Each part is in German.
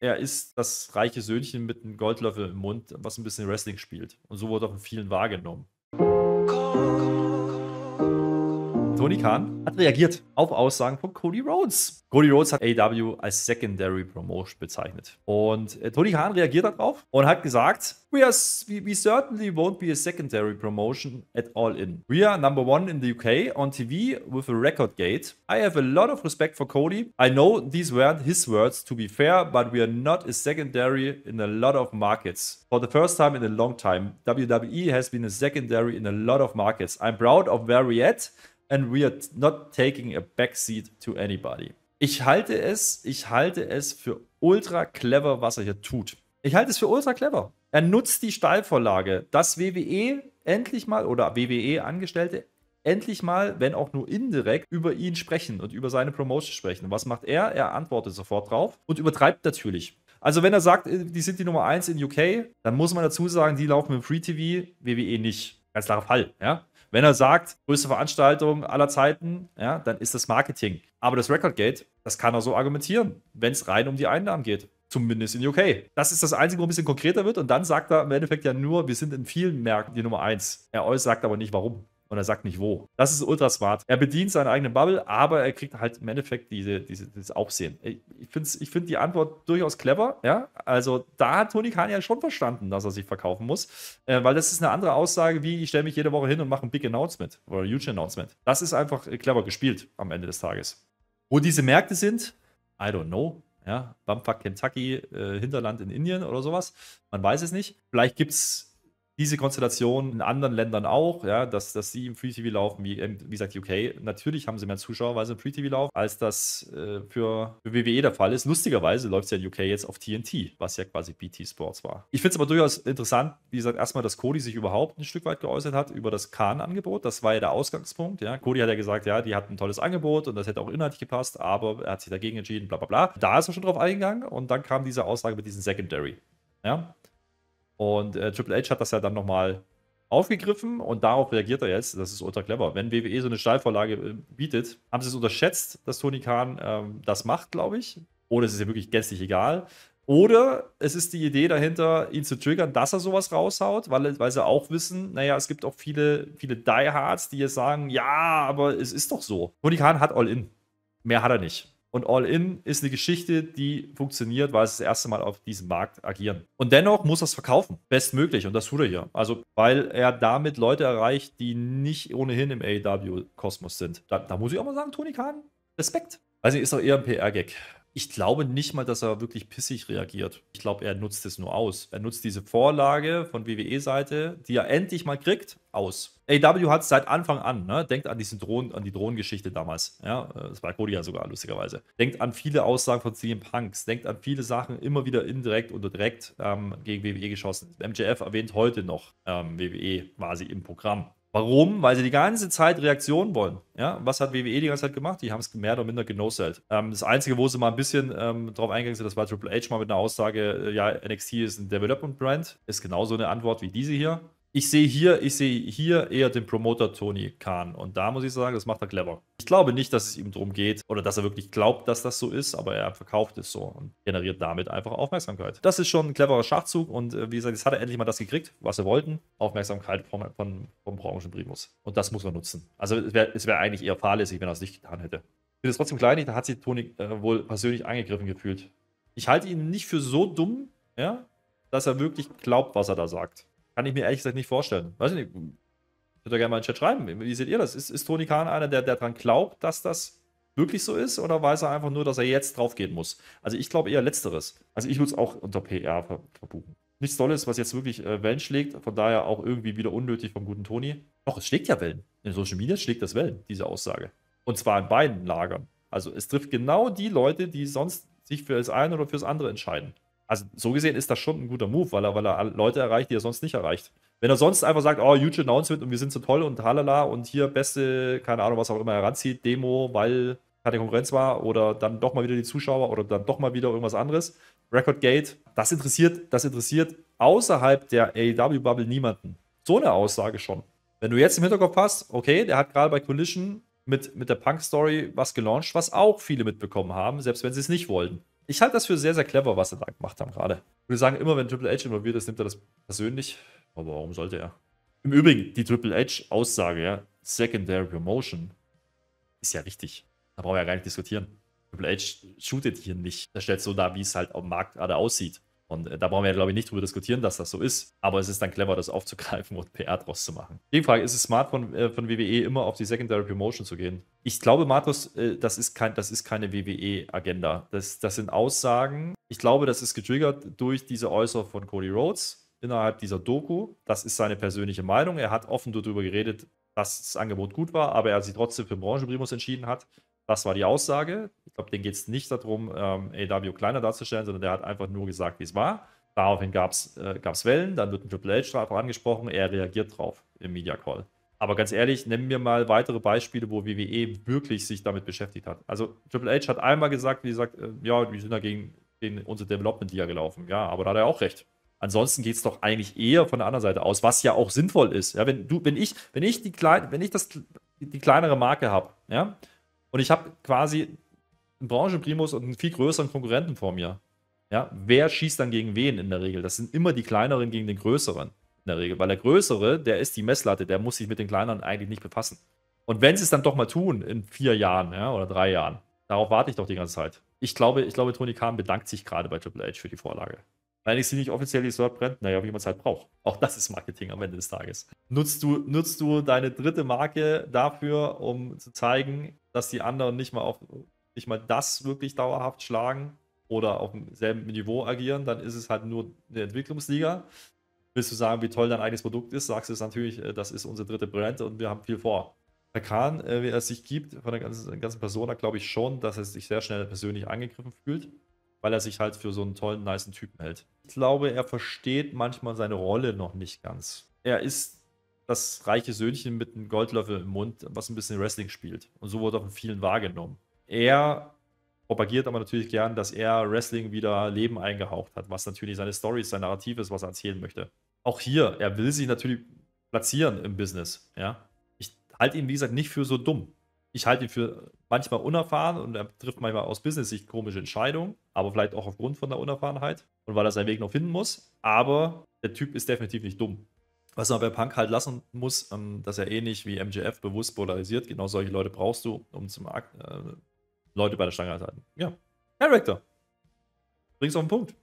er ist das reiche Söhnchen mit einem Goldlöffel im Mund, was ein bisschen Wrestling spielt. Und so wurde auch von vielen wahrgenommen. Tony Khan hat reagiert auf Aussagen von Cody Rhodes. Cody Rhodes hat AW als Secondary Promotion bezeichnet. Und äh, Tony Khan reagiert darauf und hat gesagt, we, are, we, we certainly won't be a secondary promotion at all in. We are number one in the UK on TV with a record gate. I have a lot of respect for Cody. I know these weren't his words to be fair, but we are not a secondary in a lot of markets. For the first time in a long time, WWE has been a secondary in a lot of markets. I'm proud of where we're at and we are not taking a backseat to anybody. Ich halte es, ich halte es für ultra clever, was er hier tut. Ich halte es für ultra clever. Er nutzt die Steilvorlage, dass WWE endlich mal oder WWE-Angestellte endlich mal, wenn auch nur indirekt, über ihn sprechen und über seine Promotion sprechen. Und was macht er? Er antwortet sofort drauf und übertreibt natürlich. Also wenn er sagt, äh, die sind die Nummer 1 in UK, dann muss man dazu sagen, die laufen im Free TV, WWE nicht. Ganz klarer Fall, ja. Wenn er sagt, größte Veranstaltung aller Zeiten, ja, dann ist das Marketing. Aber das Recordgate, das kann er so argumentieren, wenn es rein um die Einnahmen geht. Zumindest in UK. Das ist das Einzige, wo ein bisschen konkreter wird. Und dann sagt er im Endeffekt ja nur, wir sind in vielen Märkten die Nummer 1. Er sagt aber nicht, warum. Und er sagt nicht wo. Das ist ultra smart. Er bedient seine eigene Bubble, aber er kriegt halt im Endeffekt diese, diese, dieses Aufsehen. Ich finde ich find die Antwort durchaus clever. Ja? Also da hat Tony Khan ja schon verstanden, dass er sich verkaufen muss. Äh, weil das ist eine andere Aussage, wie ich stelle mich jede Woche hin und mache ein Big Announcement oder ein Huge Announcement. Das ist einfach clever gespielt am Ende des Tages. Wo diese Märkte sind, I don't know. Ja, Bumfuck Kentucky, äh, Hinterland in Indien oder sowas. Man weiß es nicht. Vielleicht gibt es diese Konstellation in anderen Ländern auch, ja, dass, dass sie im Free TV laufen, wie, wie gesagt, UK. Natürlich haben sie mehr Zuschauer, weil sie im Free TV laufen, als das äh, für, für WWE der Fall ist. Lustigerweise läuft es ja in UK jetzt auf TNT, was ja quasi BT Sports war. Ich finde es aber durchaus interessant, wie gesagt, erstmal, dass Cody sich überhaupt ein Stück weit geäußert hat über das Kahn-Angebot. Das war ja der Ausgangspunkt. Ja. Cody hat ja gesagt, ja, die hat ein tolles Angebot und das hätte auch inhaltlich gepasst, aber er hat sich dagegen entschieden, bla bla bla. Da ist er schon drauf eingegangen und dann kam diese Aussage mit diesem Secondary. Ja, und äh, Triple H hat das ja dann nochmal aufgegriffen und darauf reagiert er jetzt. Das ist ultra clever. Wenn WWE so eine Steilvorlage äh, bietet, haben sie es unterschätzt, dass Tony Khan ähm, das macht, glaube ich. Oder es ist ja wirklich gänzlich egal. Oder es ist die Idee dahinter, ihn zu triggern, dass er sowas raushaut, weil, weil sie auch wissen, naja, es gibt auch viele, viele Diehards, die jetzt sagen, ja, aber es ist doch so. Tony Khan hat All-In. Mehr hat er nicht. Und All-In ist eine Geschichte, die funktioniert, weil sie das erste Mal auf diesem Markt agieren. Und dennoch muss er es verkaufen. Bestmöglich. Und das tut er hier. Also, weil er damit Leute erreicht, die nicht ohnehin im AEW-Kosmos sind. Da, da, muss ich auch mal sagen, Tony Khan, Respekt. Also, ist doch eher ein PR-Gag. Ich glaube nicht mal, dass er wirklich pissig reagiert. Ich glaube, er nutzt es nur aus. Er nutzt diese Vorlage von WWE-Seite, die er endlich mal kriegt, aus. AW hat es seit Anfang an, ne? denkt an diesen Drohnen, an die Drohnengeschichte damals. Ja, das war Cody ja sogar, lustigerweise. Denkt an viele Aussagen von CM Punks, denkt an viele Sachen immer wieder indirekt oder direkt ähm, gegen WWE geschossen. MJF erwähnt heute noch ähm, WWE quasi im Programm. Warum? Weil sie die ganze Zeit Reaktionen wollen. Ja, was hat WWE die ganze Zeit gemacht? Die haben es mehr oder minder genoselt. Ähm, das Einzige, wo sie mal ein bisschen ähm, drauf eingegangen sind, das war Triple H mal mit einer Aussage, äh, ja, NXT ist ein Development Brand. Ist genauso eine Antwort wie diese hier ich sehe hier, ich sehe hier eher den Promoter Tony Khan. Und da muss ich sagen, das macht er clever. Ich glaube nicht, dass es ihm darum geht oder dass er wirklich glaubt, dass das so ist, aber er verkauft es so und generiert damit einfach Aufmerksamkeit. Das ist schon ein cleverer Schachzug und äh, wie gesagt, jetzt hat er endlich mal das gekriegt, was sie wollten. Aufmerksamkeit vom, vom, vom Branchenprimus. Und das muss man nutzen. Also es wäre wär eigentlich eher fahrlässig, wenn er es nicht getan hätte. Ich finde es trotzdem klein, da hat sich Tony äh, wohl persönlich angegriffen gefühlt. Ich halte ihn nicht für so dumm, ja, dass er wirklich glaubt, was er da sagt. Kann ich mir ehrlich gesagt nicht vorstellen. Weiß nicht, könnt ihr gerne mal in den Chat schreiben. Wie seht ihr das? Ist, ist Tony Khan einer, der, der daran glaubt, dass das wirklich so ist? Oder weiß er einfach nur, dass er jetzt drauf gehen muss? Also ich glaube eher Letzteres. Also ich würde es auch unter PR ver verbuchen. Nichts Tolles, was jetzt wirklich äh, Wellen schlägt. Von daher auch irgendwie wieder unnötig vom guten Tony. Doch, es schlägt ja Wellen. In Social Media schlägt das Wellen, diese Aussage. Und zwar in beiden Lagern. Also es trifft genau die Leute, die sonst sich für das eine oder fürs andere entscheiden. Also so gesehen ist das schon ein guter Move, weil er, weil er Leute erreicht, die er sonst nicht erreicht. Wenn er sonst einfach sagt, oh, huge Announcement und wir sind so toll und halala und hier beste, keine Ahnung, was auch immer heranzieht, Demo, weil keine Konkurrenz war oder dann doch mal wieder die Zuschauer oder dann doch mal wieder irgendwas anderes. Record Gate, das interessiert, das interessiert außerhalb der AEW-Bubble niemanden. So eine Aussage schon. Wenn du jetzt im Hinterkopf hast, okay, der hat gerade bei Collision mit, mit der Punk-Story was gelauncht, was auch viele mitbekommen haben, selbst wenn sie es nicht wollten Ich halte das für sehr, sehr clever, was sie da gemacht haben gerade. Ich würde sagen, immer wenn Triple H involviert ist, nimmt er das persönlich. Aber warum sollte er? Im Übrigen, die Triple H-Aussage, ja, Secondary Promotion, ist ja richtig. Da brauchen wir ja gar nicht diskutieren. Triple H shootet hier nicht. Das stellt so dar, wie es halt am Markt gerade aussieht. Und äh, da brauchen wir glaube ich, nicht drüber diskutieren, dass das so ist. Aber es ist dann clever, das aufzugreifen und PR draus zu machen. Gegenfrage, ist es smart von, äh, von WWE immer auf die Secondary Promotion zu gehen? Ich glaube, Matos, äh, das, ist kein, das ist keine WWE-Agenda. Das, das sind Aussagen. Ich glaube, das ist getriggert durch diese Äußerung von Cody Rhodes innerhalb dieser Doku. Das ist seine persönliche Meinung. Er hat offen darüber geredet, dass das Angebot gut war, aber er sich trotzdem für Branchenprimus entschieden hat. Das war die Aussage. Glaube, denen geht es nicht darum, ähm, AW kleiner darzustellen, sondern der hat einfach nur gesagt, wie es war. Daraufhin gab es äh, Wellen, dann wird ein Triple H darauf angesprochen, er reagiert drauf im Media Call. Aber ganz ehrlich, nennen wir mal weitere Beispiele, wo WWE wirklich sich damit beschäftigt hat. Also Triple H hat einmal gesagt, wie gesagt, äh, ja, wir sind dagegen gegen unsere Development Liga gelaufen. Ja, aber da hat er auch recht. Ansonsten geht es doch eigentlich eher von der anderen Seite aus, was ja auch sinnvoll ist. Ja, wenn du, wenn ich, wenn ich die klein, wenn ich das, die kleinere Marke habe, ja, und ich habe quasi Branchenprimus und einen viel größeren Konkurrenten vor mir. Ja, wer schießt dann gegen wen in der Regel? Das sind immer die kleineren gegen den größeren in der Regel, weil der größere, der ist die Messlatte, der muss sich mit den kleineren eigentlich nicht befassen. Und wenn sie es dann doch mal tun in vier Jahren ja, oder drei Jahren, darauf warte ich doch die ganze Zeit. Ich glaube, ich glaube, Tony Khan bedankt sich gerade bei Triple H für die Vorlage. Weil ich sie nicht offiziell die Sword brennt, naja, wie man es halt braucht. Auch das ist Marketing am Ende des Tages. Nutzt du, nutzt du deine dritte Marke dafür, um zu zeigen, dass die anderen nicht mal auf nicht mal das wirklich dauerhaft schlagen oder auf demselben Niveau agieren, dann ist es halt nur eine Entwicklungsliga. Willst du sagen, wie toll dein eigenes Produkt ist, sagst du es natürlich, äh, das ist unsere dritte Brand und wir haben viel vor. Bei Khan, äh, wie er es sich gibt, von der ganzen, ganzen Persona, glaube ich schon, dass er sich sehr schnell persönlich angegriffen fühlt weil er sich halt für so einen tollen, niceen Typen hält. Ich glaube, er versteht manchmal seine Rolle noch nicht ganz. Er ist das reiche Söhnchen mit einem Goldlöffel im Mund, was ein bisschen Wrestling spielt. Und so wurde auch in vielen wahrgenommen. Er propagiert aber natürlich gern, dass er Wrestling wieder Leben eingehaucht hat, was natürlich seine Story sein Narrativ ist, was er erzählen möchte. Auch hier, er will sich natürlich platzieren im Business. Ja? Ich halte ihn, wie gesagt, nicht für so dumm ich halte ihn für manchmal unerfahren und er trifft manchmal aus Business-Sicht komische Entscheidungen, aber vielleicht auch aufgrund von der Unerfahrenheit und weil er seinen Weg noch finden muss. Aber der Typ ist definitiv nicht dumm. Was man bei Punk halt lassen muss, ähm, dass er ähnlich wie MJF bewusst polarisiert. Genau solche Leute brauchst du, um zum äh, Leute bei der Stange halten. Ja. Character. Bring's auf den Punkt.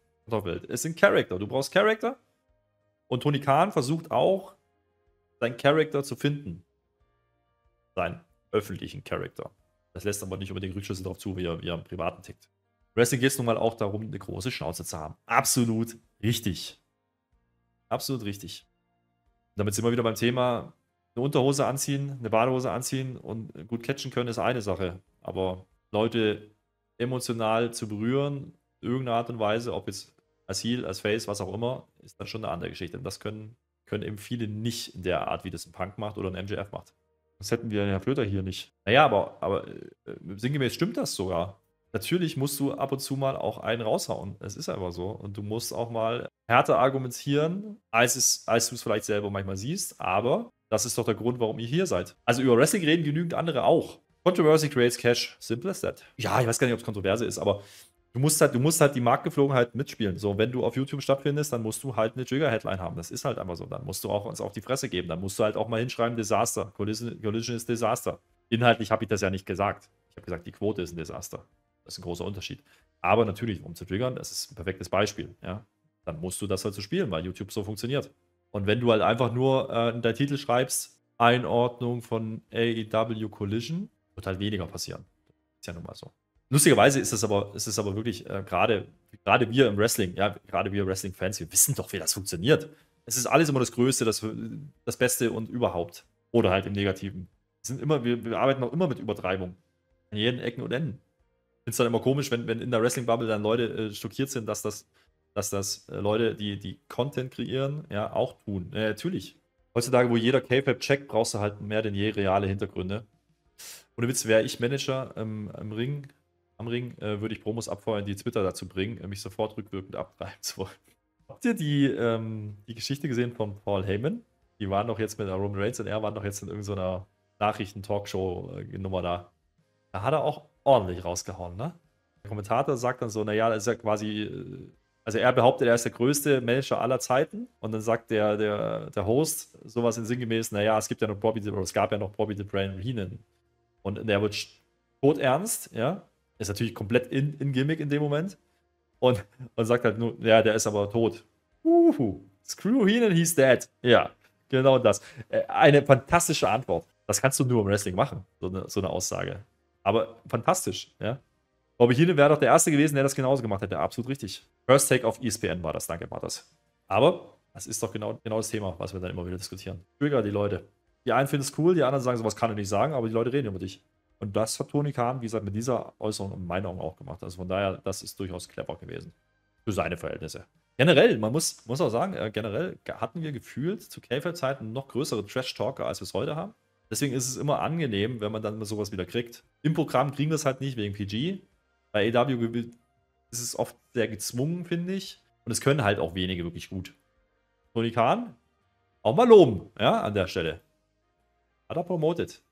Es sind Charakter. Du brauchst Charakter. Und Tony Khan versucht auch, seinen Charakter zu finden. Sein öffentlichen Charakter. Das lässt aber nicht unbedingt Rückschlüsse darauf zu, wie er, wie er im Privaten tickt. Wrestling geht es nun mal auch darum, eine große Schnauze zu haben. Absolut richtig. Absolut richtig. Und damit sind wir wieder beim Thema, eine Unterhose anziehen, eine Badehose anziehen und gut catchen können, ist eine Sache. Aber Leute emotional zu berühren, in irgendeiner Art und Weise, ob jetzt als Heel, als Face, was auch immer, ist dann schon eine andere Geschichte. Und das können, können eben viele nicht in der Art, wie das ein Punk macht oder ein MJF macht. Das hätten wir Herr Flöter hier nicht. Naja, aber, aber äh, sinngemäß stimmt das sogar. Natürlich musst du ab und zu mal auch einen raushauen. Es ist einfach so. Und du musst auch mal härter argumentieren, als, es, als du es vielleicht selber manchmal siehst. Aber das ist doch der Grund, warum ihr hier seid. Also über Wrestling reden genügend andere auch. Controversy creates cash. Simple as that. Ja, ich weiß gar nicht, ob es Kontroverse ist, aber du musst halt, du musst halt die Marktgeflogenheit mitspielen. So, wenn du auf YouTube stattfindest, dann musst du halt eine Trigger-Headline haben. Das ist halt einfach so. Dann musst du auch uns auf die Fresse geben. Dann musst du halt auch mal hinschreiben, Desaster. Collision, Collision ist Desaster. Inhaltlich habe ich das ja nicht gesagt. Ich habe gesagt, die Quote ist ein Desaster. Das ist ein großer Unterschied. Aber natürlich, um zu triggern, das ist ein perfektes Beispiel. Ja? Dann musst du das halt so spielen, weil YouTube so funktioniert. Und wenn du halt einfach nur äh, in deinen Titel schreibst, Einordnung von AEW Collision, wird halt weniger passieren. Ist ja nun mal so. Lustigerweise ist es aber, ist es aber wirklich, äh, gerade, wir im Wrestling, ja, gerade wir Wrestling-Fans, wir wissen doch, wie das funktioniert. Es ist alles immer das Größte, das, das Beste und überhaupt. Oder halt im Negativen. Wir, sind immer, wir, wir arbeiten auch immer mit Übertreibung. An jeden Ecken und Enden. Ich finde es dann immer komisch, wenn, wenn in der Wrestling-Bubble dann Leute äh, schockiert sind, dass das, dass das äh, Leute, die, die Content kreieren, ja, auch tun. Natürlich. Heutzutage, wo jeder K-Pap checkt, brauchst du halt mehr denn je reale Hintergründe. Ohne Witz, wäre ich Manager ähm, im Ring, am Ring, äh, würde ich Promos abfeuern, die Twitter dazu bringen, äh, mich sofort rückwirkend abtreiben zu wollen. Habt ihr die, ähm, die Geschichte gesehen von Paul Heyman? Die waren doch jetzt mit Roman Reigns und er waren doch jetzt in irgendeiner Nachrichten-Talkshow-Nummer da. Da hat er auch ordentlich rausgehauen, ne? Der Kommentator sagt dann so, naja, das ist ja quasi, äh, also er behauptet, er ist der größte Manager aller Zeiten. Und dann sagt der, der, der Host sowas in sinngemäß, naja, es gibt ja noch Bobby, es gab ja noch Bobby the Brain Heenan. Und der wird todernst, ja. Ist natürlich komplett in, in Gimmick in dem Moment. Und, und sagt halt nur, ja, der ist aber tot. Uhu. Screw Heenan, he's dead. Ja, genau das. Äh, eine fantastische Antwort. Das kannst du nur im Wrestling machen, so eine, so eine Aussage. Aber fantastisch, ja. Bobby Heenan wäre doch der Erste gewesen, der das genauso gemacht hätte. Absolut richtig. First Take auf ESPN war das, danke, Matters. Aber das ist doch genau, genau das Thema, was wir dann immer wieder diskutieren. Trigger die Leute. Die einen finden es cool, die anderen sagen, sowas kann er nicht sagen, aber die Leute reden über dich. Und das hat Tony Khan, wie gesagt, mit dieser Äußerung in meinen Augen auch gemacht. Also von daher, das ist durchaus clever gewesen. Für seine Verhältnisse. Generell, man muss, muss auch sagen, äh, generell hatten wir gefühlt zu Käferzeiten noch größere Trash-Talker, als wir es heute haben. Deswegen ist es immer angenehm, wenn man dann sowas wieder kriegt. Im Programm kriegen wir es halt nicht wegen PG. Bei AW ist es oft sehr gezwungen, finde ich. Und es können halt auch wenige wirklich gut. Tony Khan, auch mal loben, ja, an der Stelle. Hat er promoted.